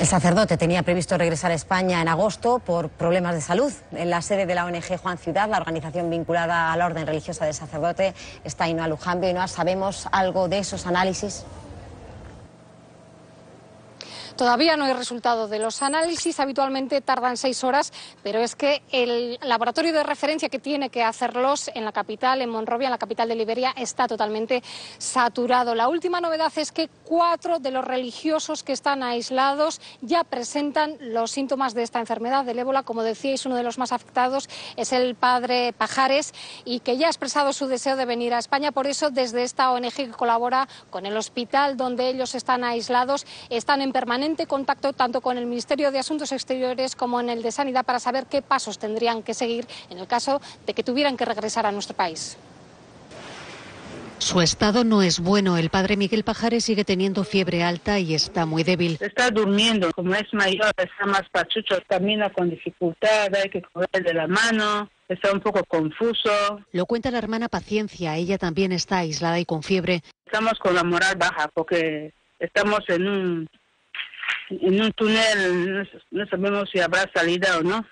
El sacerdote tenía previsto regresar a España en agosto por problemas de salud. En la sede de la ONG Juan Ciudad, la organización vinculada a la Orden Religiosa del Sacerdote, está Inoa Lujambio. Inoa, ¿sabemos algo de esos análisis? Todavía no hay resultado de los análisis, habitualmente tardan seis horas, pero es que el laboratorio de referencia que tiene que hacerlos en la capital, en Monrovia, en la capital de Liberia, está totalmente saturado. La última novedad es que cuatro de los religiosos que están aislados ya presentan los síntomas de esta enfermedad del ébola. Como decíais, uno de los más afectados es el padre Pajares y que ya ha expresado su deseo de venir a España. Por eso, desde esta ONG que colabora con el hospital donde ellos están aislados, están en permanente contacto tanto con el Ministerio de Asuntos Exteriores como en el de Sanidad para saber qué pasos tendrían que seguir en el caso de que tuvieran que regresar a nuestro país. Su estado no es bueno. El padre Miguel Pajares sigue teniendo fiebre alta y está muy débil. Está durmiendo. Como es mayor, está más pachucho, camina con dificultad, hay que coger de la mano, está un poco confuso. Lo cuenta la hermana Paciencia. Ella también está aislada y con fiebre. Estamos con la moral baja porque estamos en un en un túnel no sabemos si habrá salida o no.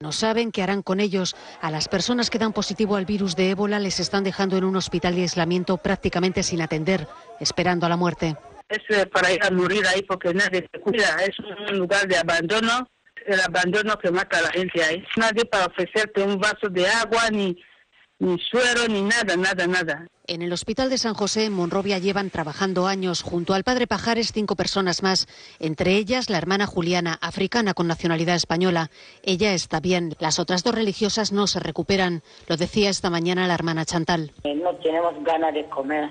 No saben qué harán con ellos. A las personas que dan positivo al virus de ébola les están dejando en un hospital de aislamiento prácticamente sin atender, esperando a la muerte. Es eh, para ir a morir ahí porque nadie se cuida. Es un lugar de abandono, el abandono que mata a la gente ahí. Nadie para ofrecerte un vaso de agua, ni, ni suero, ni nada, nada, nada. En el Hospital de San José, en Monrovia, llevan trabajando años junto al padre Pajares cinco personas más, entre ellas la hermana Juliana, africana con nacionalidad española. Ella está bien. Las otras dos religiosas no se recuperan. Lo decía esta mañana la hermana Chantal. No tenemos ganas de comer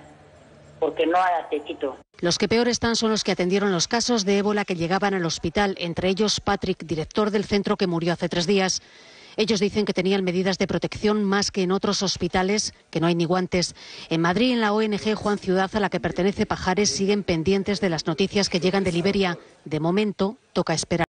porque no hay apetito. Los que peor están son los que atendieron los casos de ébola que llegaban al hospital, entre ellos Patrick, director del centro que murió hace tres días. Ellos dicen que tenían medidas de protección más que en otros hospitales, que no hay ni guantes. En Madrid, en la ONG Juan Ciudad, a la que pertenece Pajares, siguen pendientes de las noticias que llegan de Liberia. De momento, toca esperar.